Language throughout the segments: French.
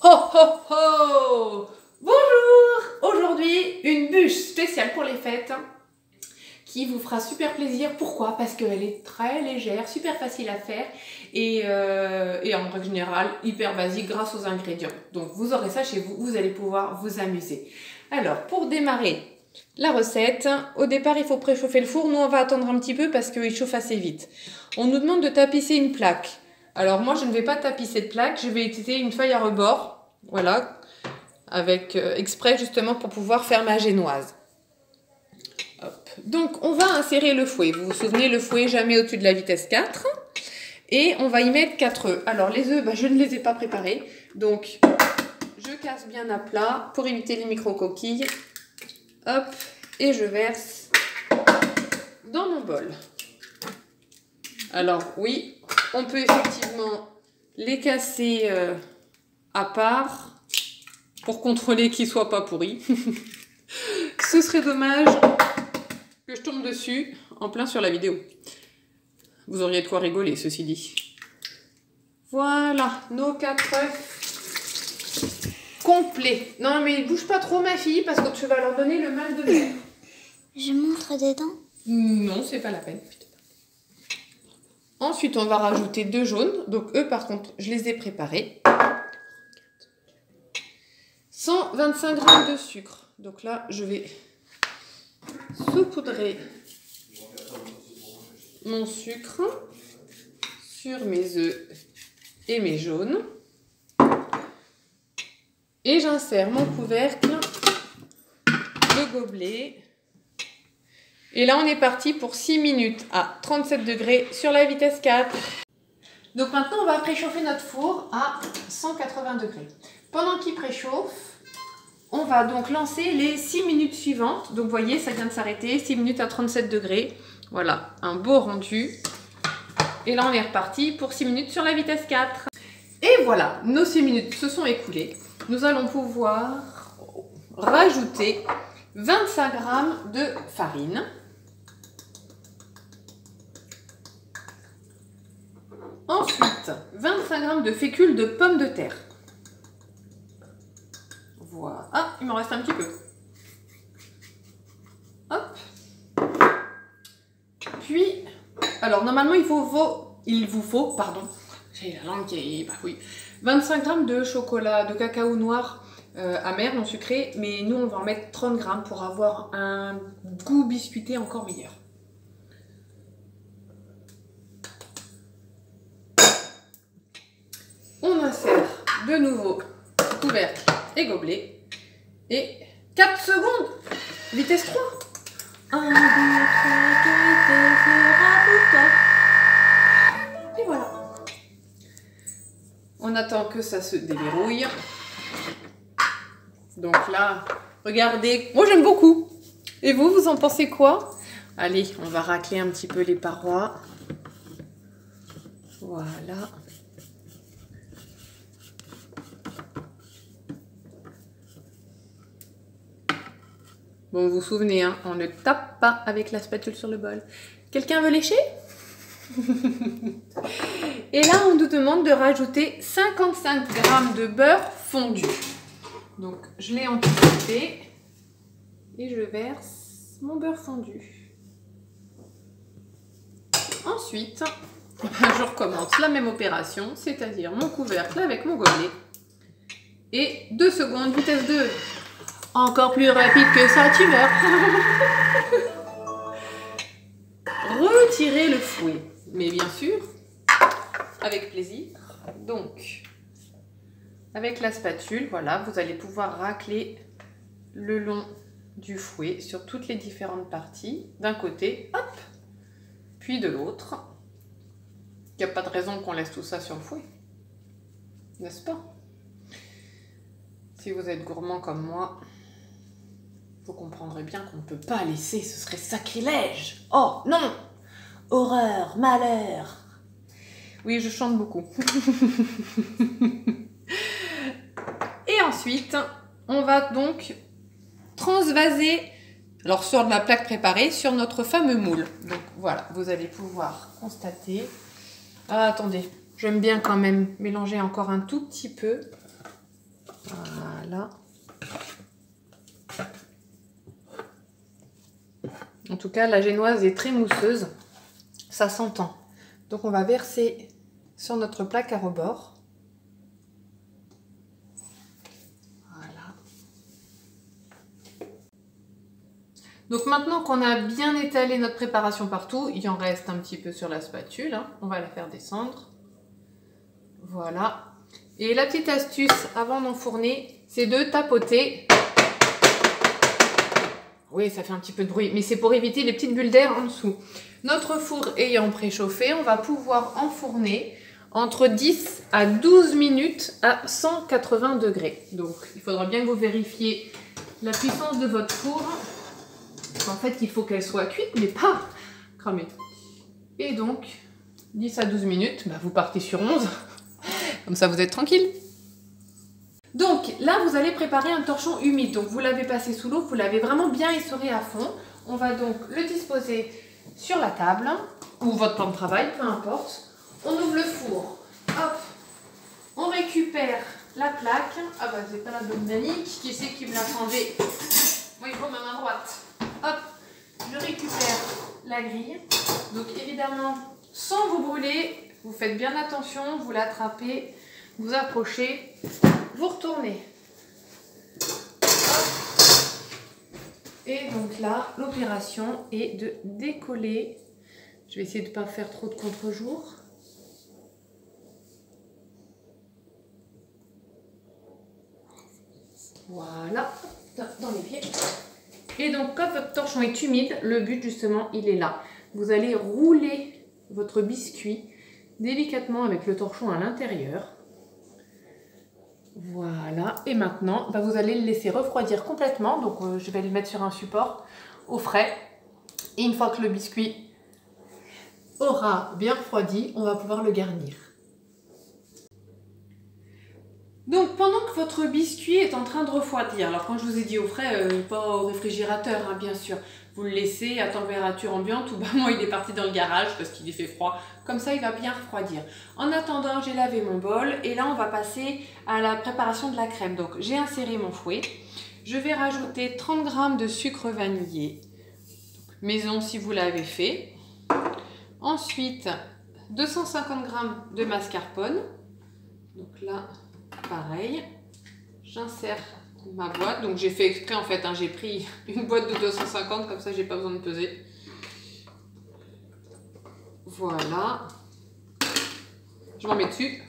Ho ho ho Bonjour Aujourd'hui, une bûche spéciale pour les fêtes qui vous fera super plaisir. Pourquoi? Parce qu'elle est très légère, super facile à faire et, euh, et, en règle générale hyper basique grâce aux ingrédients. Donc vous aurez ça chez vous, vous allez pouvoir vous amuser. Alors pour démarrer la recette, au départ il faut préchauffer le four. Nous on va attendre un petit peu parce qu'il chauffe assez vite. On nous demande de tapisser une plaque. Alors moi je ne vais pas tapisser de plaque, je vais utiliser une feuille à rebord. Voilà, avec euh, exprès justement pour pouvoir faire ma génoise. Donc on va insérer le fouet. Vous vous souvenez, le fouet jamais au-dessus de la vitesse 4. Et on va y mettre 4 œufs. Alors les œufs, bah, je ne les ai pas préparés. Donc je casse bien à plat pour éviter les micro-coquilles. Hop, et je verse dans mon bol. Alors oui, on peut effectivement les casser euh, à part pour contrôler qu'ils ne soient pas pourris. Ce serait dommage que je tombe dessus en plein sur la vidéo. Vous auriez de quoi rigoler, ceci dit. Voilà, nos quatre œufs complets. Non, mais bouge pas trop, ma fille, parce que tu vas leur donner le mal de mer. Je montre dedans Non, c'est pas la peine. Ensuite, on va rajouter deux jaunes. Donc, eux, par contre, je les ai préparés. 125 g de sucre. Donc là, je vais saupoudrer mon sucre sur mes œufs et mes jaunes. Et j'insère mon couvercle, le gobelet. Et là, on est parti pour 6 minutes à 37 degrés sur la vitesse 4. Donc maintenant, on va préchauffer notre four à 180 degrés. Pendant qu'il préchauffe, on va donc lancer les 6 minutes suivantes. Donc vous voyez, ça vient de s'arrêter, 6 minutes à 37 degrés. Voilà, un beau rendu. Et là, on est reparti pour 6 minutes sur la vitesse 4. Et voilà, nos 6 minutes se sont écoulées. Nous allons pouvoir rajouter 25 g de farine. Ensuite, 25 g de fécule de pommes de terre. Voilà. Ah, il m'en reste un petit peu. Hop. Puis, alors normalement il faut, il vous faut, pardon, j'ai la langue qui est, oui, 25 grammes de chocolat, de cacao noir euh, amer, non sucré, mais nous on va en mettre 30 grammes pour avoir un goût biscuité encore meilleur. On insère de nouveau couvercle et gobelet. Et 4 secondes Vitesse 3 1, 2, 3, 4, Et voilà. On attend que ça se déverrouille. Donc là, regardez. Moi, j'aime beaucoup. Et vous, vous en pensez quoi? Allez, on va racler un petit peu les parois. Voilà. Bon, vous vous souvenez, hein, on ne tape pas avec la spatule sur le bol. Quelqu'un veut lécher? Et là, on nous demande de rajouter 55 g de beurre fondu. Donc, je l'ai anticipé et je verse mon beurre fondu. Ensuite, je recommence la même opération, c'est-à-dire mon couvercle avec mon gobelet. Et 2 secondes, vitesse 2, encore plus rapide que ça, tu meurs. Retirez le fouet. Mais bien sûr, avec plaisir. Donc, avec la spatule, voilà, vous allez pouvoir racler le long du fouet sur toutes les différentes parties. D'un côté, hop, puis de l'autre. Il n'y a pas de raison qu'on laisse tout ça sur le fouet. N'est-ce pas? Si vous êtes gourmand comme moi, vous comprendrez bien qu'on ne peut pas laisser, ce serait sacrilège. Oh non Horreur, malheur. Oui, je chante beaucoup. Et ensuite, on va donc transvaser, alors sur la plaque préparée, sur notre fameux moule. Donc voilà, vous allez pouvoir constater. Ah, attendez, j'aime bien quand même mélanger encore un tout petit peu Voilà. En tout cas, la génoise est très mousseuse. Ça s'entend. Donc on va verser sur notre plaque à rebord. Voilà. Donc maintenant qu'on a bien étalé notre préparation partout, il en reste un petit peu sur la spatule. hein. On va la faire descendre. Voilà. Et la petite astuce avant d'enfourner, c'est de tapoter. Oui, ça fait un petit peu de bruit, mais c'est pour éviter les petites bulles d'air en dessous. Notre four ayant préchauffé, on va pouvoir enfourner entre 10 à 12 minutes à 180 degrés. Donc, il faudra bien que vous vérifiez la puissance de votre four. En fait, il faut qu'elle soit cuite, mais pas cramée. Et donc, 10 à 12 minutes, bah, vous partez sur 11. Comme ça, vous êtes tranquille. Donc là, vous allez préparer un torchon humide. Donc vous l'avez passé sous l'eau, vous l'avez vraiment bien essoré à fond. On va donc le disposer sur la table ou votre plan de travail, peu importe. On ouvre le four. Hop. On récupère la plaque. Ah bah c'est pas la bonne Danique. Qui c'est qui me l'a changé Oui, bon, ma main droite. Hop. Je récupère la grille. Donc évidemment, sans vous brûler, vous faites bien attention, vous l'attrapez, vous approchez, vous retournez. Et donc là, l'opération est de décoller. Je vais essayer de ne pas faire trop de contre-jour. Voilà, dans les pieds. Et donc, quand votre torchon est humide, le but justement, il est là. Vous allez rouler votre biscuit délicatement avec le torchon à l'intérieur. Voilà, et maintenant, bah, vous allez le laisser refroidir complètement. Donc, euh, je vais le mettre sur un support au frais. Et une fois que le biscuit aura bien refroidi, on va pouvoir le garnir. Donc, pendant que votre biscuit est en train de refroidir, alors quand je vous ai dit au frais, euh, pas au réfrigérateur, hein, bien sûr, vous le laissez à température ambiante ou bah moi il est parti dans le garage parce qu'il fait froid. Comme ça, il va bien refroidir. En attendant, j'ai lavé mon bol et là, on va passer à la préparation de la crème. Donc, j'ai inséré mon fouet. Je vais rajouter 30 g de sucre vanillé, maison si vous l'avez fait. Ensuite, 250 g de mascarpone. Donc là, pareil. J'insère ma boîte. Donc j'ai fait exprès en fait, hein, j'ai pris une boîte de 250, comme ça j'ai pas besoin de peser. Voilà. Je m'en mets dessus.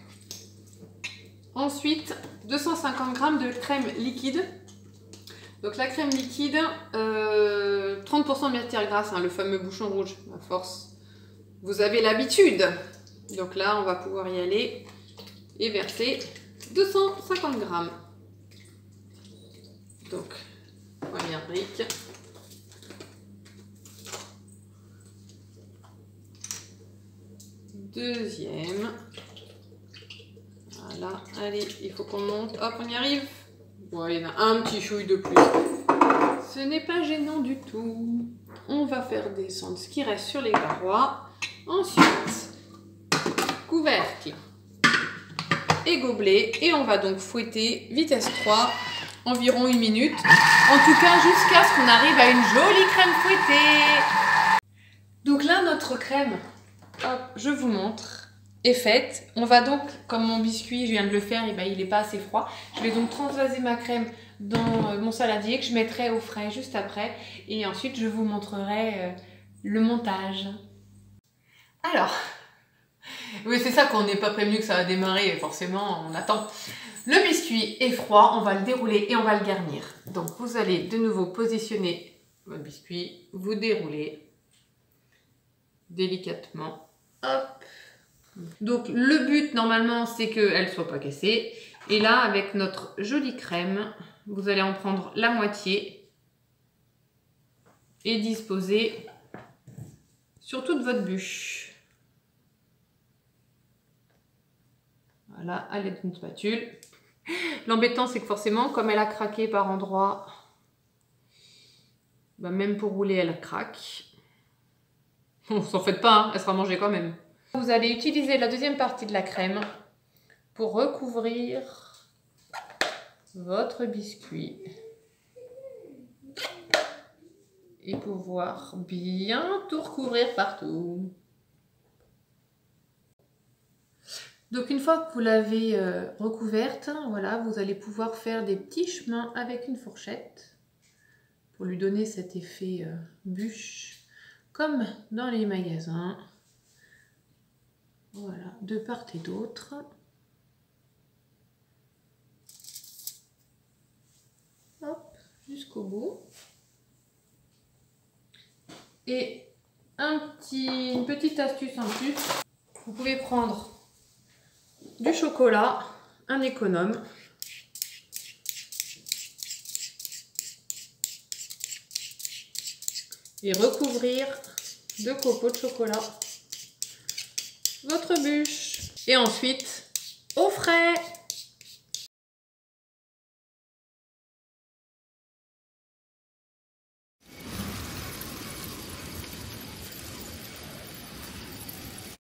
Ensuite, 250 g de crème liquide. Donc la crème liquide, euh, 30% matière grasse, hein, le fameux bouchon rouge, à force. Vous avez l'habitude. Donc là, on va pouvoir y aller et verser 250 grammes. Donc, première brique. Deuxième. Voilà, allez, il faut qu'on monte. Hop, on y arrive. Bon, il y en a un petit chouille de plus. Ce n'est pas gênant du tout. On va faire descendre ce qui reste sur les parois. Ensuite, couvercle et gobelet. Et on va donc fouetter vitesse 3 environ une minute. En tout cas, jusqu'à ce qu'on arrive à une jolie crème fouettée. Donc là, notre crème, hop, je vous montre, est faite. On va donc, comme mon biscuit, je viens de le faire, et ben, il n'est pas assez froid. Je vais donc transvaser ma crème dans mon saladier que je mettrai au frais juste après. Et ensuite, je vous montrerai euh, le montage. Alors, oui, c'est ça qu'on n'est pas prévenu que ça va démarrer, forcément, on attend. Le biscuit est froid, on va le dérouler et on va le garnir. Donc vous allez de nouveau positionner votre biscuit, vous déroulez délicatement. Hop. Donc le but normalement c'est qu'elle ne soit pas cassée. Et là avec notre jolie crème, vous allez en prendre la moitié et disposer sur toute votre bûche. Voilà, à l'aide d'une spatule. L'embêtant, c'est que forcément, comme elle a craqué par endroits, bah même pour rouler, elle craque. Bon, s'en faites pas, hein, elle sera mangée quand même. Vous allez utiliser la deuxième partie de la crème pour recouvrir votre biscuit et pouvoir bien tout recouvrir partout. Donc une fois que vous l'avez euh, recouverte, voilà, vous allez pouvoir faire des petits chemins avec une fourchette pour lui donner cet effet euh, bûche comme dans les magasins. Voilà, de part et d'autre. Hop, jusqu'au bout. Et une petite astuce en plus, vous pouvez prendre du chocolat, un économe. Et recouvrir de copeaux de chocolat votre bûche. Et ensuite, au frais